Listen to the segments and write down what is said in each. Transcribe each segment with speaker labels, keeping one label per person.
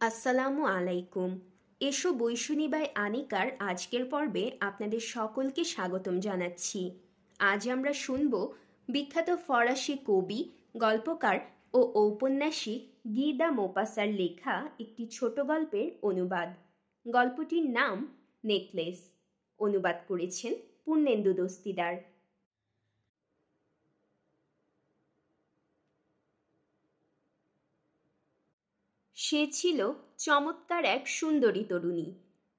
Speaker 1: আসসালামু আলাইকুম। এসো বৈশুনি বাই আনিকার আজকের পর্বে আপনাদের সকলকে স্বাগতম জানাচ্ছি। আজ আমরা শুনব বিখ্যাত ফরাসি কবি, গল্পকার ও ঔপন্যাসিক গিদা মোপাসার লেখা একটি ছোট গল্পের অনুবাদ। গল্পটির নাম নেকলেস। অনুবাদ করেছেন পূর্ণেন্দু দস্তিদার। সে ছিল চমৎকার এক সুন্দরী তরুণী।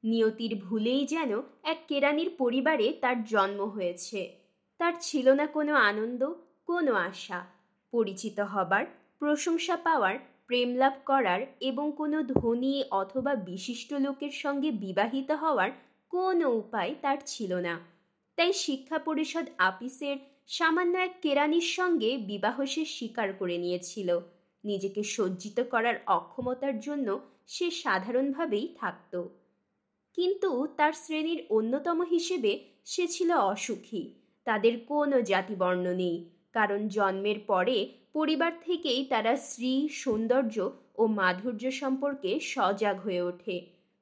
Speaker 1: নিয়তির ভুলেই যেন এক কেরানির পরিবারে তার জন্ম হয়েছে। তার ছিল না কোনো আনন্দ, কোনো আশা। পরিচিত হবার, প্রশংসা পাওয়ার প্রেম লাভ করার এবং কোনো ধনী অথবা বিশিষ্ট লোকের সঙ্গে বিবাহিত হওয়ার কোনো উপায় তার ছিল না। তাই শিক্ষা পরিষদ আপিসের সামান্য এক কেরানির সঙ্গে বিবাহ সে স্বীকার করে নিয়েছিল। নিজেকে সজ্জিত করার অক্ষমতার জন্য সে সাধারণভাবেই থাকত। কিন্তু তার শ্রেণির অন্যতম হিসেবে সে ছিল অসুখী। তাদের কোনো জাতিবর্ণ নেই। কারণ জন্মের পরে পরিবার থেকেই তারা শ্রী সৌন্দর্য ও মাধুর্য সম্পর্কে সজাগ হয়ে ওঠে।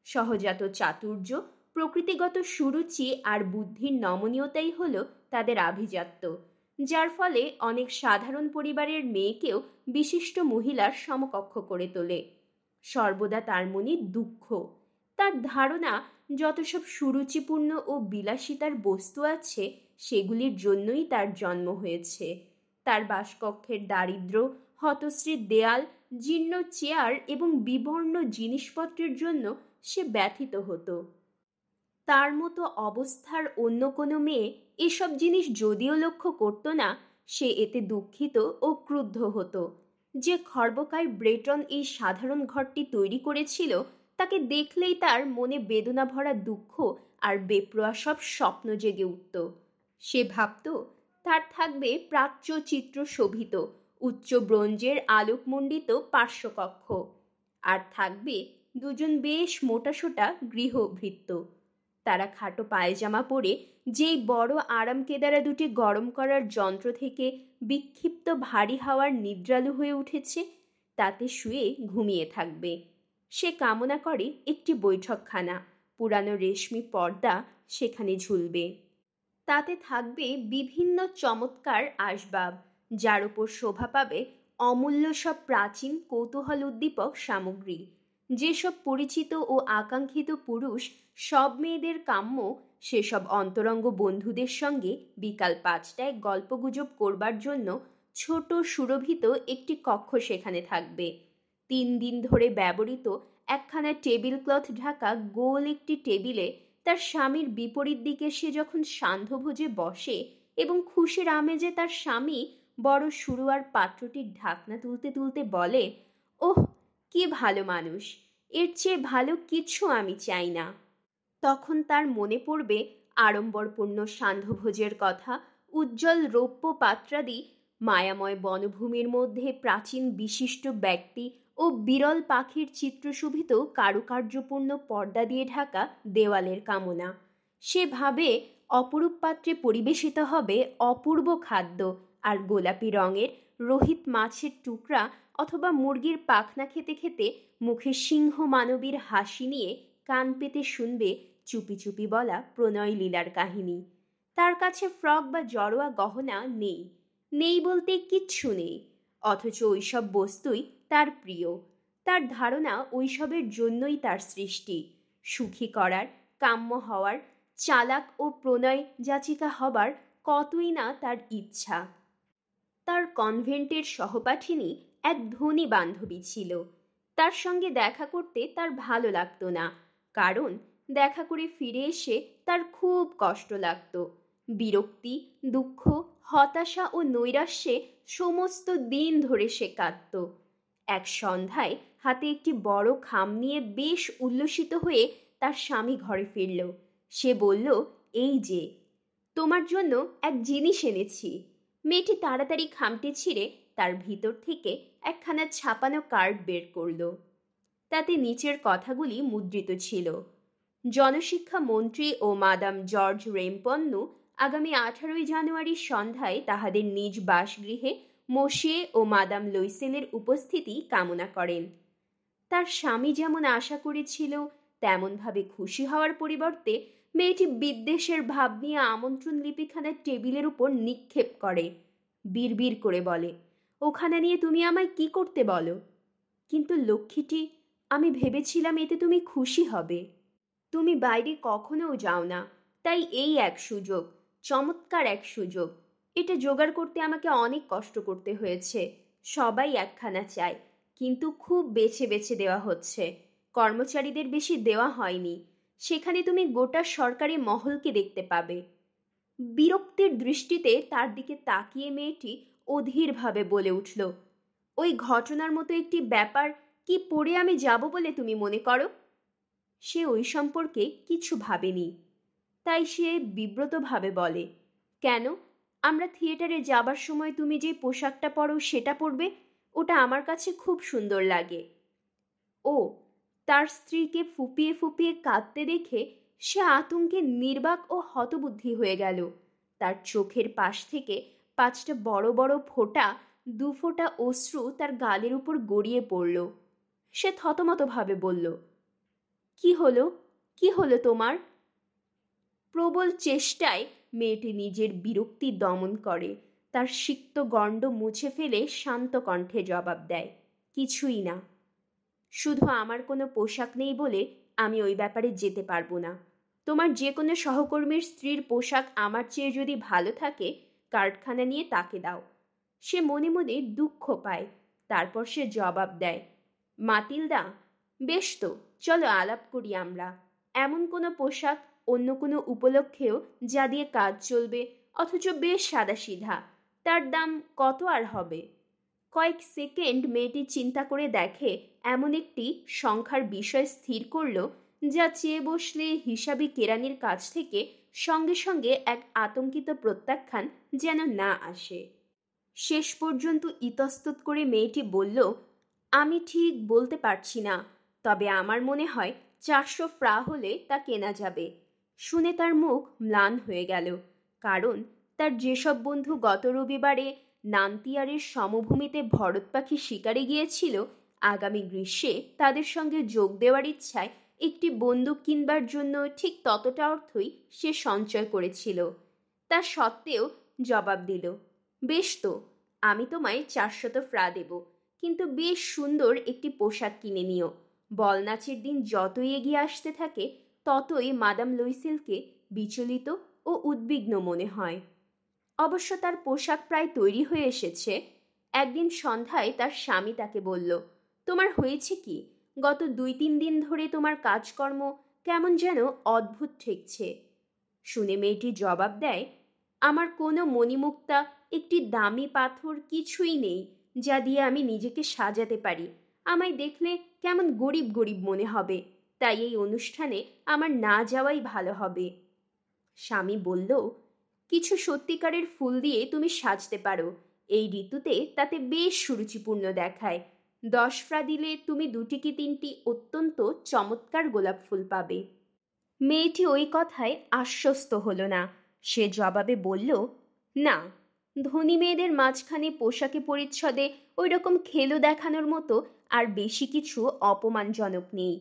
Speaker 1: সহজাত চাতুর্য, প্রকৃতিগত সুরুচি আর বুদ্ধির নমনীয়তাই হল তাদের আভিজাত্য। যার ফলে অনেক সাধারণ পরিবারের মেয়েকেও বিশিষ্ট মহিলার সমকক্ষ করে তোলে। সর্বদা তার মনে দুঃখ। তার ধারণা, যত সব সুরুচিপূর্ণ ও বিলাসিতার বস্তু আছে, সেগুলির জন্যই তার জন্ম হয়েছে। তার বাসকক্ষের দারিদ্র হতশ্রীর দেয়াল, জীর্ণ চেয়ার এবং বিবর্ণ জিনিসপত্রের জন্য সে ব্যথিত হতো। তার মতো অবস্থার অন্য কোনো মেয়ে এসব জিনিস যদিও লক্ষ্য করতো না, সে এতে দুঃখিত ও ক্রুদ্ধ হতো। যে খর্বকায় ব্রেটন এই সাধারণ ঘরটি তৈরি করেছিল, তাকে দেখলেই তার মনে বেদনা ভরা দুঃখ আর বেপ্রোয়া সব স্বপ্ন জেগে উঠত। সে ভাবত, তার থাকবে প্রাচ্য চিত্র শোভিত, উচ্চ ব্রোঞ্জের আলোকমণ্ডিত পার্শ্বকক্ষ। আর থাকবে দুজন বেশ মোটাসোটা গৃহভৃত্ত। তারা খাটো পায়জামা পরে যেই বড় আরাম কেদারা দুটি গরম করার যন্ত্র থেকে বিক্ষিপ্ত ভারী হাওয়ার নিদ্রালু হয়ে উঠেছে, তাতে শুয়ে ঘুমিয়ে থাকবে। সে কামনা করে একটি বৈঠকখানা, পুরানো রেশমি পর্দা সেখানে ঝুলবে। তাতে থাকবে বিভিন্ন চমৎকার আসবাব, যার উপর শোভা পাবে অমূল্য সব প্রাচীন কৌতূহল উদ্দীপক সামগ্রী। যেসব পরিচিত ও আকাঙ্ক্ষিত পুরুষ, সব মেয়েদের কাম্য, সেসব অন্তরঙ্গ বন্ধুদের সঙ্গে বিকাল পাঁচটায় গল্পগুজব করবার জন্য ছোট সুরভিত একটি কক্ষ সেখানে থাকবে। তিন দিন ধরে ব্যবহৃত একখানা টেবিল ক্লথ ঢাকা গোল একটি টেবিলে তার স্বামীর বিপরীত দিকে সে যখন সান্ধ্যভোজে বসে এবং খুশির আমেজে তার স্বামী বড় শুরুয়ার পাত্রটির ঢাকনা তুলতে তুলতে বলে, ওহ কি ভালো মানুষ? এর চেয়ে ভালো কিছু আমি চাই না। তখন তার মনে পড়বে আড়ম্বরপূর্ণ সান্ধ্যভোজের কথা, উজ্জ্বল রৌপ্য পাত্রাদি মায়াময় বনভূমির মধ্যে প্রাচীন বিশিষ্ট ব্যক্তি ও বিরল পাখির চিত্রশোভিত কারুকার্যপূর্ণ পর্দা দিয়ে ঢাকা দেওয়ালের কামনা। সে ভাবে অপরূপ পাত্রে পরিবেশিত হবে অপূর্ব খাদ্য আর গোলাপি রঙের রোহিত মাছের টুকরা অথবা মুরগির পাখনা খেতে খেতে মুখে সিংহ মানবীর হাসি নিয়ে কান পেতে শুনবে চুপি চুপি বলা প্রণয় লীলার কাহিনী। তার কাছে ফ্রক বা জড়োয়া গহনা নেই নেই বলতে কিচ্ছু নেই, অথচ ওইসব বস্তুই তার প্রিয়। তার ধারণা ওইসবের জন্যই তার সৃষ্টি, সুখী করার, কাম্য হওয়ার, চালাক ও প্রণয় যাচিকা হবার কতই না তার ইচ্ছা। তার কনভেন্টের সহপাঠিনী এক ধনী বান্ধবী ছিল। তার সঙ্গে দেখা করতে তার ভালো লাগতো না, কারণ দেখা করে ফিরে এসে তার খুব কষ্ট লাগতো। বিরক্তি, দুঃখ, হতাশা ও নৈরাশ্যে সমস্ত দিন ধরে সে কাঁদত এক সন্ধ্যায় হাতে একটি বড় খাম নিয়ে বেশ উল্লসিত হয়ে তার স্বামী ঘরে ফিরল। সে বলল, এই যে, তোমার জন্য এক জিনিস এনেছি। মেয়েটি তাড়াতাড়ি খামটি ছিঁড়ে তার ভিতর থেকে একখানা ছাপানো কার্ড বের করল। তাতে নিচের কথাগুলি মুদ্রিত ছিল। জনশিক্ষা মন্ত্রী ও মাদাম জর্জ রেমপন্নু আগামী আঠারোই জানুয়ারির সন্ধ্যায় তাহাদের নিজ বাসগৃহে মশিয়ে ও মাদাম লইসেলের উপস্থিতি কামনা করেন। তার স্বামী যেমন আশা করেছিল, তেমনভাবে খুশি হওয়ার পরিবর্তে মেয়েটি বিদ্বেষের ভাব নিয়ে আমন্ত্রণ লিপিখানা টেবিলের উপর নিক্ষেপ করে। বিড়বিড় করে বলে, ওখানে নিয়ে তুমি আমায় কি করতে বলো? কিন্তু লক্ষ্মীটি, আমি ভেবেছিলাম এতে তুমি খুশি হবে। তুমি বাইরে কখনোও যাও না, তাই এই এক সুযোগ, চমৎকার এক সুযোগ। এটা জোগাড় করতে আমাকে অনেক কষ্ট করতে হয়েছে, সবাই একখানা চায়, কিন্তু খুব বেছে বেছে দেওয়া হচ্ছে। কর্মচারীদের বেশি দেওয়া হয়নি সেখানে তুমি গোটা সরকারি মহলকে দেখতে পাবে। বিরক্তির দৃষ্টিতে তার দিকে তাকিয়ে মেয়েটি অধীরভাবে বলে উঠল, ওই ঘটনার মতো একটি ব্যাপার কি পড়ে আমি যাব বলে তুমি মনে করো? সে ওই সম্পর্কে কিছু ভাবেনি। তাই সে বিব্রতভাবে বলে, কেন? আমরা থিয়েটারে যাবার সময় তুমি যে পোশাকটা পরো সেটা পরবে? ওটা আমার কাছে খুব সুন্দর লাগে। ও তার স্ত্রীকে ফুপিয়ে ফুপিয়ে কাঁদতে দেখে সে আতঙ্কে নির্বাক ও হতবুদ্ধি হয়ে গেল। তার চোখের পাশ থেকে পাঁচটা বড় বড় ফোঁটা, দু ফোঁটা অশ্রু তার গালের উপর গড়িয়ে পড়ল। সে থতমতভাবে বলল, কি হলো? কি হলো তোমার? প্রবল চেষ্টায় মেয়েটি নিজের বিরক্তি দমন করে। তার সিক্ত গণ্ড মুছে ফেলে শান্ত কণ্ঠে জবাব দেয়, কিছুই না। শুধু আমার কোনো পোশাক নেই বলে আমি ওই ব্যাপারে যেতে পারব না। তোমার যে কোনো সহকর্মীর স্ত্রীর পোশাক আমার চেয়ে যদি ভালো থাকে, কার্ডখানা নিয়ে তাকে দাও। সে মনে মনে দুঃখ পায়, তারপর সে জবাব দেয়, মাতিলদা, বেশ তো, চলো আলাপ করি আমরা। এমন কোনো পোশাক, অন্য কোনো উপলক্ষেও যা দিয়ে কাজ চলবে, অথচ বেশ সাদাসিধা। তার দাম কত আর হবে? কয়েক সেকেন্ড মেয়েটি চিন্তা করে দেখে এমন একটি সংখ্যার বিষয় স্থির করল যা চেয়ে বসলে হিসাবি কেরানির কাছ থেকে সঙ্গে সঙ্গে এক আতঙ্কিত প্রত্যাখ্যান যেন না আসে। শেষ পর্যন্ত ইতস্তত করে মেয়েটি বলল, আমি ঠিক বলতে পারছি না, তবে আমার মনে হয় চারশো ফ্রা হলে তা কেনা যাবে। শুনে তার মুখ ম্লান হয়ে গেল, কারণ তার যেসব বন্ধু গত রবিবারে নান্তিয়ারের সমভূমিতে ভরত পাখি শিকারে গিয়েছিল, আগামী গ্রীষ্মে তাদের সঙ্গে যোগ দেওয়ার ইচ্ছায় একটি বন্দুক কিনবার জন্য ঠিক ততটা অর্থই সে সঞ্চয় করেছিল। তা সত্ত্বেও জবাব দিল, বেশ তো, আমি তোমায় চারশত ফ্রা দেব, কিন্তু বেশ সুন্দর একটি পোশাক কিনে নিও। বল নাচের দিন যতই এগিয়ে আসতে থাকে, ততই মাদাম লুইসেলকে বিচলিত ও উদ্বিগ্ন মনে হয়। অবশ্য তার পোশাক প্রায় তৈরি হয়ে এসেছে। একদিন সন্ধ্যায় তার স্বামী তাকে বলল, তোমার হয়েছে কি? গত দুই তিন দিন ধরে তোমার কাজকর্ম কেমন যেন অদ্ভুত ঠেকছে। শুনে মেয়েটি জবাব দেয়, আমার কোনো মণিমুক্তা, একটি দামি পাথর কিছুই নেই, যা দিয়ে আমি নিজেকে সাজাতে পারি। আমায় দেখলে কেমন গরিব গরিব মনে হবে, তাই এই অনুষ্ঠানে আমার না যাওয়াই ভালো হবে। স্বামী বলল কিছু সত্যিকারের ফুল দিয়ে তুমি সাজতে পারো। এই ঋতুতে তাতে বেশ সুরুচিপূর্ণ দেখায়। দশ ফ্রা দিলে তুমি দুটি কি তিনটি অত্যন্ত চমৎকার গোলাপ ফুল পাবে। মেয়েটি ওই কথায় আশ্বস্ত হলো না। সে জবাবে বলল, না, ধনী মেয়েদের মাঝখানে পোশাকে পরিচ্ছদে ওই রকম খেলো দেখানোর মতো আর বেশি কিছু অপমানজনক নেই।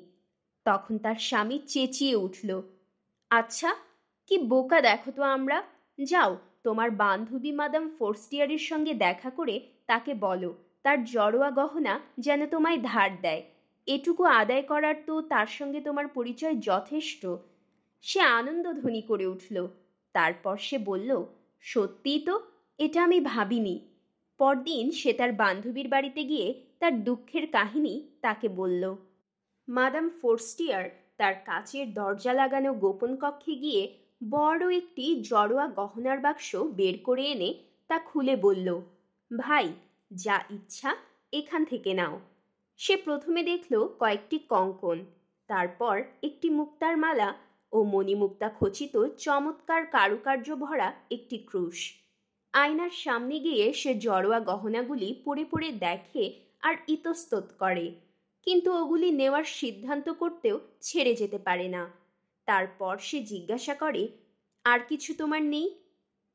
Speaker 1: তখন তার স্বামী চেঁচিয়ে উঠল আচ্ছা কি বোকা দেখো তো আমরা। যাও, তোমার বান্ধবী মাদাম ফোর্সটিয়ারের সঙ্গে দেখা করে তাকে বলো, তার জড়োয়া গহনা যেন তোমায় ধার দেয়। এটুকু আদায় করার তো তার সঙ্গে তোমার পরিচয় যথেষ্ট। সে আনন্দ ধ্বনি করে উঠল। তারপর সে বলল, সত্যিই তো, এটা আমি ভাবিনি। পরদিন সে তার বান্ধবীর বাড়িতে গিয়ে তার দুঃখের কাহিনী তাকে বলল, মাদাম ফোর্সটিয়ার, তার কাচের দরজা লাগানো গোপন কক্ষে গিয়ে বড় একটি জড়োয়া গহনার বাক্স বের করে এনে তা খুলে বলল, ভাই, যা ইচ্ছা এখান থেকে নাও। সে প্রথমে দেখল কয়েকটি কঙ্কন, তারপর একটি মুক্তার মালা ও মণিমুক্তা খচিত চমৎকার কারুকার্য ভরা একটি ক্রুশ। আয়নার সামনে গিয়ে সে জড়োয়া গহনাগুলি পড়ে পড়ে দেখে আর ইতস্তত করে, কিন্তু ওগুলি নেওয়ার সিদ্ধান্ত করতেও ছেড়ে যেতে পারে না। তারপর সে জিজ্ঞাসা করে, আর কিছু তোমার নেই?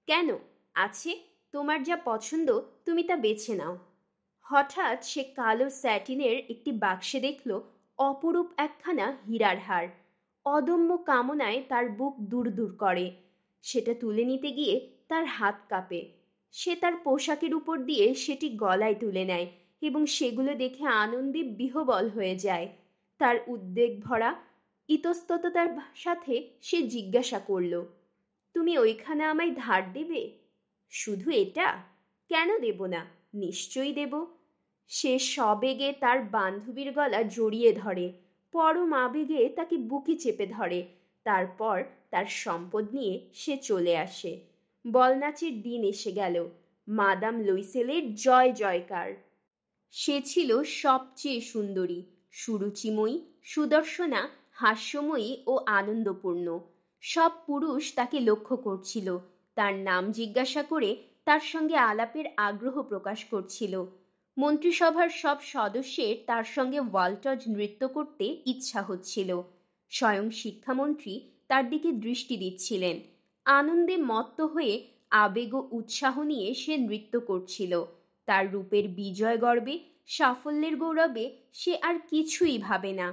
Speaker 1: কেন? আছে। তোমার যা পছন্দ, তুমি তা বেছে নাও। হঠাৎ সে কালো স্যাটিনের একটি বাক্সে দেখল, অপরূপ একখানা হীরার হার। অদম্য কামনায় তার বুক দূর দূর করে। সেটা তুলে নিতে গিয়ে তার হাত কাঁপে। সে তার পোশাকের উপর দিয়ে সেটি গলায় তুলে নেয় এবং সেগুলো দেখে আনন্দে বিহবল হয়ে যায়। তার উদ্বেগ ভরা ইতস্ততার সাথে সে জিজ্ঞাসা করল, তুমি ওইখানে আমায় ধার দেবে? শুধু এটা? কেন দেব না? নিশ্চয়ই দেব। সে সবেগে তার বান্ধবীর গলা জড়িয়ে ধরে, পরম আবেগে তাকে বুকে চেপে ধরে, তারপর তার সম্পদ নিয়ে সে চলে আসে। বলনাচের দিন এসে গেল, মাদাম লুইসেলের জয় জয়কার। সে ছিল সবচেয়ে সুন্দরী, সুরুচিময়ী, সুদর্শনা হাস্যময়ী ও আনন্দপূর্ণ। সব পুরুষ তাকে লক্ষ্য করছিল। তার নাম জিজ্ঞাসা করে তার সঙ্গে আলাপের আগ্রহ প্রকাশ করছিল। মন্ত্রিসভার সব সদস্যের তার সঙ্গে ওয়ালটজ নৃত্য করতে ইচ্ছা হচ্ছিল। স্বয়ং শিক্ষামন্ত্রী তার দিকে দৃষ্টি দিচ্ছিলেন। আনন্দে মত্ত হয়ে আবেগ ও উৎসাহ নিয়ে সে নৃত্য করছিল। তার রূপের বিজয় গর্বে, সাফল্যের গৌরবে সে আর কিছুই ভাবে না।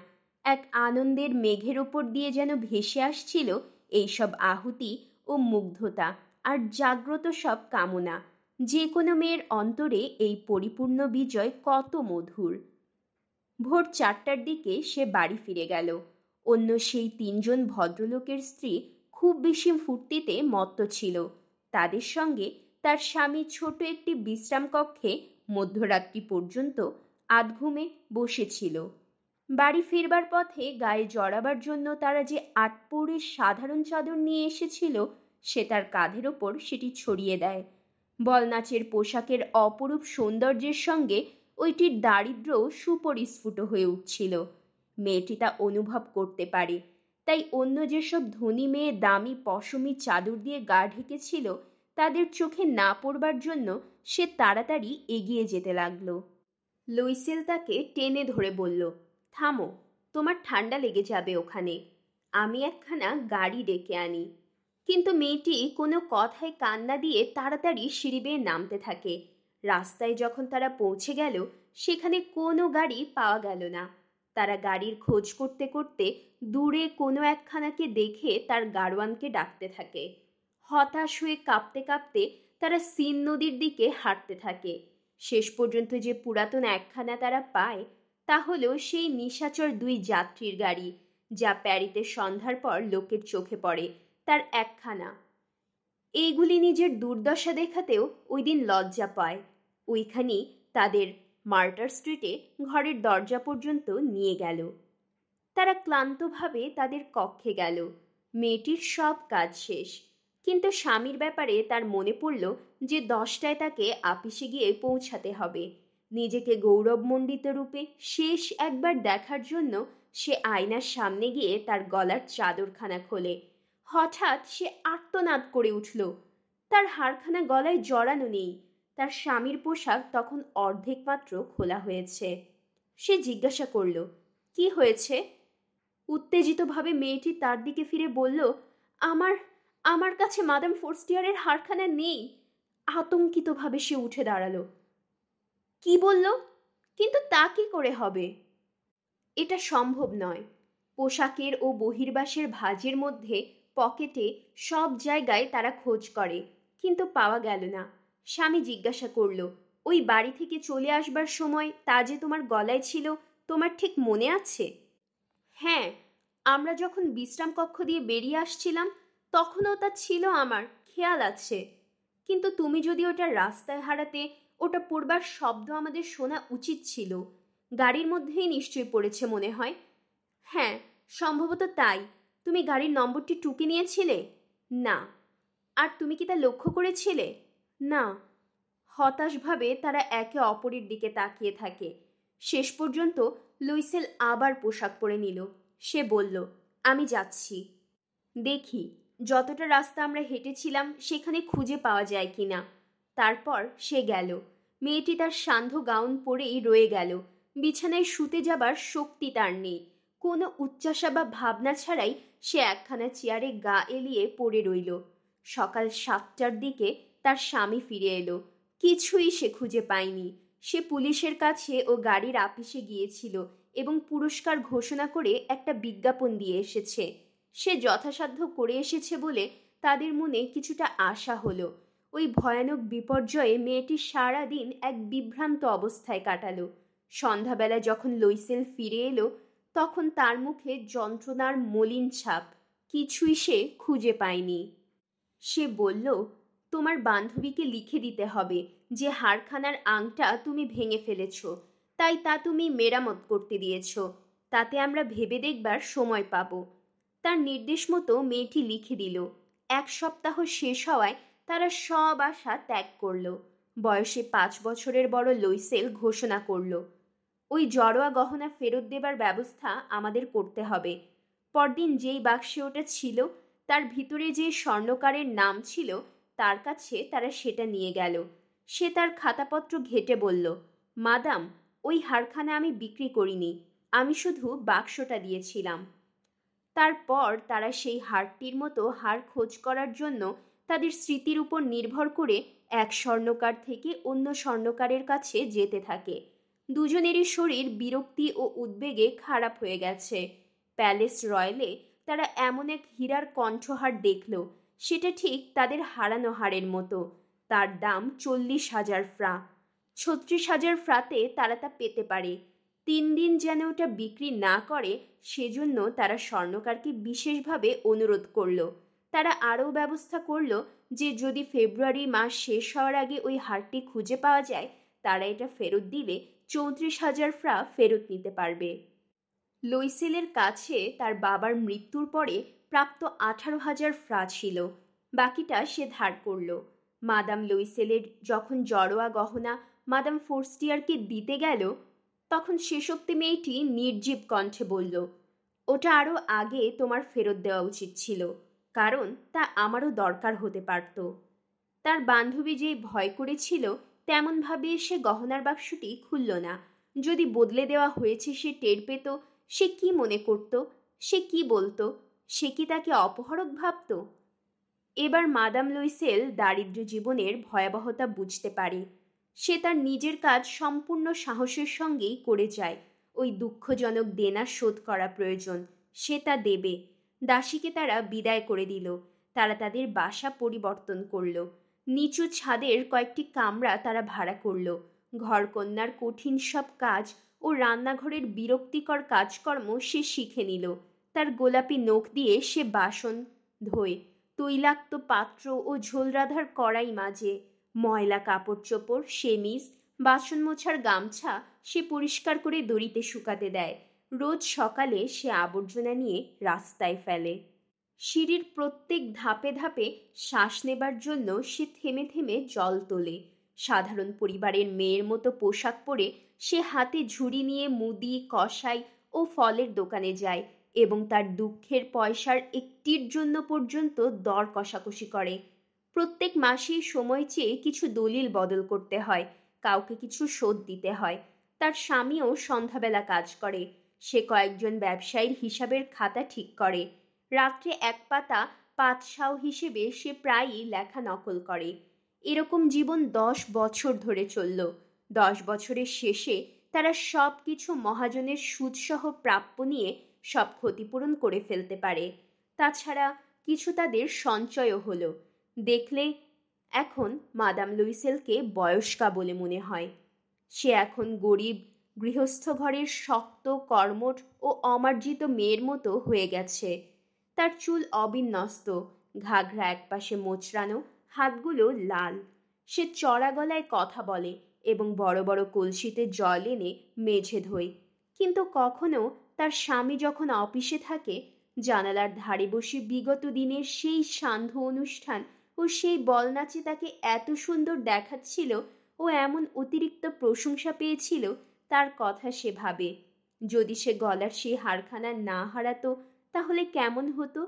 Speaker 1: এক আনন্দের মেঘের ওপর দিয়ে যেন ভেসে আসছিল এইসব আহুতি ও মুগ্ধতা আর জাগ্রত সব কামনা। যে কোনো মেয়ের অন্তরে এই পরিপূর্ণ বিজয় কত মধুর। ভোর চারটার দিকে সে বাড়ি ফিরে গেল। অন্য সেই তিনজন ভদ্রলোকের স্ত্রী খুব বেশি ফুর্তিতে মত্ত ছিল। তাদের সঙ্গে তার স্বামী ছোট একটি বিশ্রাম কক্ষে মধ্যরাত্রি পর্যন্ত আধঘুমে বসেছিল। বাড়ি ফিরবার পথে গায়ে জড়াবার জন্য তারা যে আটপৌরের সাধারণ চাদর নিয়ে এসেছিল, সে তার কাঁধের ওপর সেটি ছড়িয়ে দেয়। বলনাচের পোশাকের অপরূপ সৌন্দর্যের সঙ্গে ওইটির দারিদ্র সুপরিস্ফুট হয়ে উঠছিল। মেয়েটি তা অনুভব করতে পারে। তাই অন্য যেসব ধনী মেয়ে দামি পশমি চাদর দিয়ে গা ঢেকেছিল, তাদের চোখে না পড়বার জন্য সে তাড়াতাড়ি এগিয়ে যেতে লাগল। লুইসেল তাকে টেনে ধরে বলল থামো, তোমার ঠান্ডা লেগে যাবে ওখানে। আমি একখানা গাড়ি ডেকে আনি। কিন্তু মেয়েটি কোনো কথায় কান্না দিয়ে তাড়াতাড়ি সিঁড়ি বেয়ে নামতে থাকে। রাস্তায় যখন তারা পৌঁছে গেল, সেখানে কোনো গাড়ি পাওয়া গেল না। তারা গাড়ির খোঁজ করতে করতে দূরে কোনো একখানাকে দেখে তার গাড়োয়ানকে ডাকতে থাকে। হতাশ হয়ে কাঁপতে কাঁপতে তারা সিন নদীর দিকে হাঁটতে থাকে। শেষ পর্যন্ত যে পুরাতন একখানা তারা পায় হলো সেই নিশাচর দুই যাত্রীর গাড়ি, যা প্যারিতে সন্ধ্যার পর লোকের চোখে পড়ে, তার একখানা। এইগুলি নিজের দুর্দশা দেখাতেও ওই দিন লজ্জা পায়। ওইখানেই তাদের মার্টার স্ট্রিটে ঘরের দরজা পর্যন্ত নিয়ে গেল। তারা ক্লান্তভাবে তাদের কক্ষে গেল। মেয়েটির সব কাজ শেষ। কিন্তু স্বামীর ব্যাপারে তার মনে পড়ল যে দশটায় তাকে আপিসে গিয়ে পৌঁছাতে হবে। নিজেকে গৌরবমণ্ডিত রূপে শেষ একবার দেখার জন্য সে আয়নার সামনে গিয়ে তার গলার চাদরখানা খোলে। হঠাৎ সে আর্তনাদ করে উঠল। তার হাড়খানা গলায় জড়ানো নেই। তার স্বামীর পোশাক তখন অর্ধেক মাত্র খোলা হয়েছে। সে জিজ্ঞাসা করল, কি হয়েছে? উত্তেজিতভাবে মেয়েটি তার দিকে ফিরে বলল, আমার আমার কাছে মাদাম ফোর্স্টিয়ারের হাড়খানা নেই। আতঙ্কিতভাবে সে উঠে দাঁড়াল। কি বলল? কিন্তু তা কি করে হবে? এটা সম্ভব নয়। পোশাকের ও বহির্বাসের ভাজের মধ্যে পকেটে সব জায়গায় তারা খোঁজ করে, কিন্তু পাওয়া গেল না। স্বামী জিজ্ঞাসা করল, ওই বাড়ি থেকে চলে আসবার সময় তা যে তোমার গলায় ছিল, তোমার ঠিক মনে আছে? হ্যাঁ আমরা যখন বিশ্রাম কক্ষ দিয়ে বেরিয়ে আসছিলাম, তখনও তা ছিল আমার, খেয়াল আছে। কিন্তু তুমি যদি ওটা রাস্তায় হারাতে ওটা পড়বার শব্দ আমাদের শোনা উচিত ছিল। গাড়ির মধ্যেই নিশ্চয়ই পড়েছে মনে হয়। হ্যাঁ সম্ভবত তাই। তুমি গাড়ির নম্বরটি টুকে নিয়েছিলে? না। আর তুমি কি তা লক্ষ্য করেছিলে? না। হতাশভাবে তারা একে অপরের দিকে তাকিয়ে থাকে। শেষ পর্যন্ত লুইসেল আবার পোশাক পরে নিল। সে বলল, আমি যাচ্ছি। দেখি, যতটা রাস্তা আমরা হেঁটেছিলাম, সেখানে খুঁজে পাওয়া যায় কি না তারপর সে গেল। মেয়েটি তার সান্ধ্য গাউন পরেই রয়ে গেল। বিছানায় শুতে যাবার শক্তি তার নেই। কোনো উচ্চাসা বা ভাবনা ছাড়াই সে একখানা চেয়ারে গা এলিয়ে পড়ে রইল। সকাল সাতটার দিকে তার স্বামী ফিরে এলো। কিছুই সে খুঁজে পায়নি। সে পুলিশের কাছে ও গাড়ির আপিসে গিয়েছিল এবং পুরস্কার ঘোষণা করে একটা বিজ্ঞাপন দিয়ে এসেছে। সে যথাসাধ্য করে এসেছে বলে তাদের মনে কিছুটা আশা হলো। ওই ভয়ানক বিপর্যয়ে মেয়েটি সারা দিন এক বিভ্রান্ত অবস্থায় কাটালো। সন্ধ্যাবেলা যখন লইসেল ফিরে এলো, তখন তার মুখে যন্ত্রণার মলিন ছাপ। কিছুই সে খুঁজে পায়নি। সে বলল, তোমার বান্ধবীকে লিখে দিতে হবে যে হারখানার আংটা তুমি ভেঙে ফেলেছ। তাই তা তুমি মেরামত করতে দিয়েছ। তাতে আমরা ভেবে দেখবার সময় পাব। তার নির্দেশ মতো মেয়েটি লিখে দিল। এক সপ্তাহ শেষ হওয়ায় তারা সব আশা ত্যাগ করল। বয়সে পাঁচ বছরের বড় লইসেল ঘোষণা করল, ওই জড়োয়া গহনা ফেরত দেবার ব্যবস্থা আমাদের করতে হবে। পরদিন যেই বাক্সে ওটা ছিল, তার ভিতরে যে স্বর্ণকারের নাম ছিল, তার কাছে তারা সেটা নিয়ে গেল। সে তার খাতাপত্র ঘেটে বলল, মাদাম, ওই হারখানা আমি বিক্রি করিনি, আমি শুধু বাক্সটা দিয়েছিলাম। তারপর তারা সেই হারটির মতো হার খোঁজ করার জন্য তাদের স্মৃতির উপর নির্ভর করে এক স্বর্ণকার থেকে অন্য স্বর্ণকারের কাছে যেতে থাকে। দুজনেরই শরীর বিরক্তি ও উদ্বেগে খারাপ হয়ে গেছে। প্যালেস রয়্যালে তারা এমন এক হীরার কণ্ঠহার দেখল, সেটা ঠিক তাদের হারানো হারের মতো। তার দাম চল্লিশ হাজার ফ্রা। ছত্রিশ হাজার ফ্রাতে তারা তা পেতে পারে। তিন দিন যেন ওটা বিক্রি না করে, সেজন্য তারা স্বর্ণকারকে বিশেষভাবে অনুরোধ করল। তারা আরও ব্যবস্থা করল যে যদি ফেব্রুয়ারি মাস শেষ হওয়ার আগে ওই হারটি খুঁজে পাওয়া যায়, তারা এটা ফেরত দিলে চৌত্রিশ হাজার ফ্রা ফেরত নিতে পারবে। লইসেলের কাছে তার বাবার মৃত্যুর পরে প্রাপ্ত আঠারো হাজার ফ্রা ছিল, বাকিটা সে ধার করল। মাদাম লইসেলের যখন জড়োয়া গহনা মাদাম ফোর্স্টিয়ারকে দিতে গেল, তখন শেষোক্তি মেয়েটি নির্জীব কণ্ঠে বলল, ওটা আরও আগে তোমার ফেরত দেওয়া উচিত ছিল। কারণ তা আমারও দরকার হতে পারত। তার বান্ধবী যেই ভয় করেছিল, তেমনভাবে সে গহনার বাক্সটি খুলল না। যদি বদলে দেওয়া হয়েছে সে টের পেত, সে কি মনে করত, সে কি বলতো, সে কি তাকে অপহরক ভাবত? এবার মাদাম লুইসেল দারিদ্র জীবনের ভয়াবহতা বুঝতে পারে। সে তার নিজের কাজ সম্পূর্ণ সাহসের সঙ্গেই করে যায়। ওই দুঃখজনক দেনা শোধ করা প্রয়োজন, সে তা দেবে। দাসীকে তারা বিদায় করে দিল। তারা তাদের বাসা পরিবর্তন করল। নিচু ছাদের কয়েকটি কামরা তারা ভাড়া করল। ঘরকন্যার কঠিন সব কাজ ও রান্নাঘরের বিরক্তিকর কাজকর্ম সে শিখে নিল। তার গোলাপি নখ দিয়ে সে বাসন ধোয়। তৈলাক্ত পাত্র ও ঝোল রাধার কড়াই মাঝে ময়লা কাপড় চোপড়, সেমিজ বাসন মোছার গামছা সে পরিষ্কার করে দড়িতে শুকাতে দেয়। রোজ সকালে সে আবর্জনা নিয়ে রাস্তায় ফেলে। সিঁড়ির প্রত্যেক ধাপে ধাপে শ্বাস নেবার জন্য সে থেমে থেমে জল তোলে। সাধারণ পরিবারের মেয়ের মতো পোশাক পরে সে হাতে ঝুড়ি নিয়ে মুদি কষাই ও ফলের দোকানে যায় এবং তার দুঃখের পয়সার একটির জন্য পর্যন্ত দর কষাকষি করে। প্রত্যেক মাসেই সময় চেয়ে কিছু দলিল বদল করতে হয়, কাউকে কিছু শোধ দিতে হয়। তার স্বামীও সন্ধ্যাবেলা কাজ করে। সে কয়েকজন ব্যবসায়ীর হিসাবের খাতা ঠিক করে। রাত্রে এক পাতা পাতসাও হিসেবে সে প্রায়ই লেখা নকল করে। এরকম জীবন দশ বছর ধরে চলল। দশ বছরের শেষে তারা সব কিছু মহাজনের সুদসহ প্রাপ্য নিয়ে সব ক্ষতিপূরণ করে ফেলতে পারে। তাছাড়া কিছু তাদের সঞ্চয়ও হলো। দেখলে এখন মাদাম লুইসেলকে বয়স্কা বলে মনে হয়। সে এখন গরিব গৃহস্থ ঘরের শক্ত, কর্মঠ ও অমার্জিত মেয়ের মতো হয়ে গেছে। তার চুল অবিন্যস্ত ঘাঘরা একপাশে মোচড়ানো, হাতগুলো লাল। সে চড়া গলায় কথা বলে এবং বড় বড় কলসিতে জল এনে মেঝে ধোয়। কিন্তু কখনো তার স্বামী যখন অফিসে থাকে, জানালার ধারে বসে বিগত দিনের সেই সান্ধ্য অনুষ্ঠান ও সেই বল নাচে তাকে এত সুন্দর দেখাচ্ছিল ও এমন অতিরিক্ত প্রশংসা পেয়েছিল তার কথা সে ভাবে। যদি সে গলার সেই হারখানা না হারাতো, তাহলে কেমন হতো?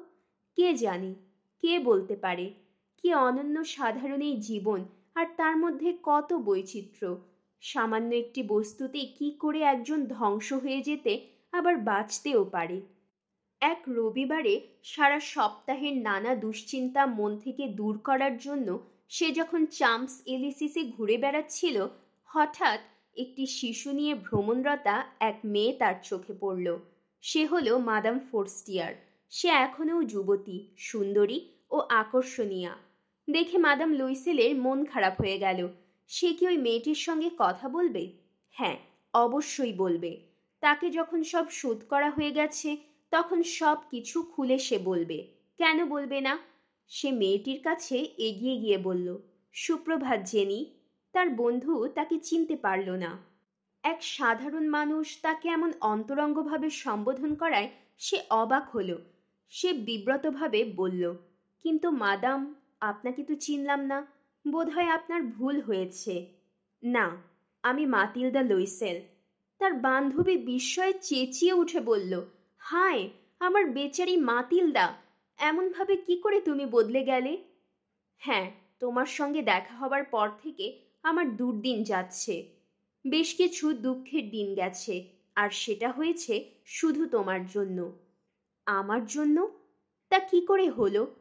Speaker 1: কে জানে? কে বলতে পারে? কি অনন্য সাধারণ এই জীবন আর তার মধ্যে কত বৈচিত্র্য? সামান্য একটি বস্তুতে কি করে একজন ধ্বংস হয়ে যেতে আবার বাঁচতেও পারে? এক রবিবারে সারা সপ্তাহের নানা দুশ্চিন্তা মন থেকে দূর করার জন্য সে যখন চাম্পস এলিসিসে ঘুরে বেড়াচ্ছিল, হঠাৎ একটি শিশু নিয়ে ভ্রমণরতা এক মেয়ে তার চোখে পড়ল। সে হলো মাদাম ফোর্স্টিয়ার। সে এখনও যুবতী, সুন্দরী ও আকর্ষণীয়া। দেখে মাদাম লুইসেলের মন খারাপ হয়ে গেল। সে কি ওই মেয়েটির সঙ্গে কথা বলবে? হ্যাঁ অবশ্যই বলবে। তাকে যখন সব শোধ করা হয়ে গেছে, তখন সব কিছু খুলে সে বলবে। কেন বলবে না? সে মেয়েটির কাছে এগিয়ে গিয়ে বলল, সুপ্রভাত, জেনি। তার বন্ধু তাকে চিনতে পারল না। এক সাধারণ মানুষ তাকে এমন অন্তরঙ্গভাবে সম্বোধন করায় সে অবাক হলো। সে বিব্রতভাবে বলল, কিন্তু মাদাম, আপনাকে তো চিনলাম না। বোধহয় আপনার ভুল হয়েছে। না, আমি মাতিলদা লইসেল। তার বান্ধবী বিস্ময়ে চেঁচিয়ে উঠে বলল, হায়, আমার বেচারি মাতিলদা, এমনভাবে কি করে তুমি বদলে গেলে? হ্যাঁ তোমার সঙ্গে দেখা হবার পর থেকে আমার দুর্দিন যাচ্ছে। বেশ কিছু দুঃখের দিন গেছে, আর সেটা হয়েছে শুধু তোমার জন্য। আমার জন্য? তা কি করে হলো?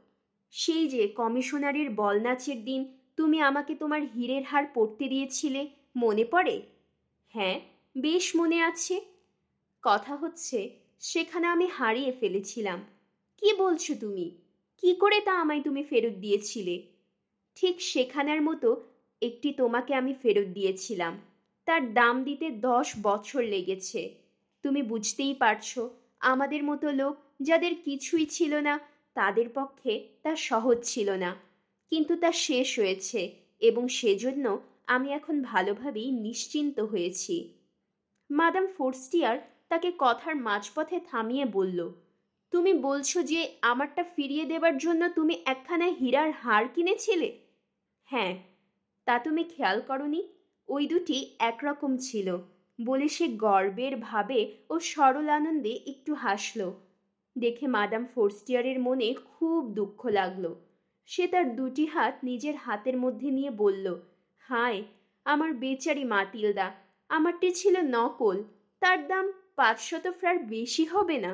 Speaker 1: সেই যে কমিশনারের বলনাচের দিন তুমি আমাকে তোমার হীরের হার পড়তে দিয়েছিলে, মনে পড়ে? হ্যাঁ বেশ মনে আছে। কথা হচ্ছে, সেখানে আমি হারিয়ে ফেলেছিলাম। কি বলছো তুমি? কি করে তা আমায় তুমি ফেরত দিয়েছিলে? ঠিক সেখানের মতো একটি তোমাকে আমি ফেরত দিয়েছিলাম। তার দাম দিতে দশ বছর লেগেছে। তুমি বুঝতেই পারছ, আমাদের মতো লোক যাদের কিছুই ছিল না, তাদের পক্ষে তা সহজ ছিল না। কিন্তু তা শেষ হয়েছে এবং সেজন্য আমি এখন ভালোভাবেই নিশ্চিন্ত হয়েছি। মাদাম ফোর্স্টিয়ার তাকে কথার মাঝপথে থামিয়ে বলল, তুমি বলছো যে আমারটা ফিরিয়ে দেবার জন্য তুমি একখানা হীরার হার কিনেছিলে? হ্যাঁ তা তুমি খেয়াল করনি? ওই দুটি একরকম ছিল। বলে সে গর্বের ভাবে ও সরল আনন্দে একটু হাসল। দেখে মাদাম ফোর্স্টিয়ারের মনে খুব দুঃখ লাগল। সে তার দুটি হাত নিজের হাতের মধ্যে নিয়ে বলল, হায়, আমার বেচারি মাতিলদা, আমারটি ছিল নকল। তার দাম পাঁচশত ফ্রার বেশি হবে না?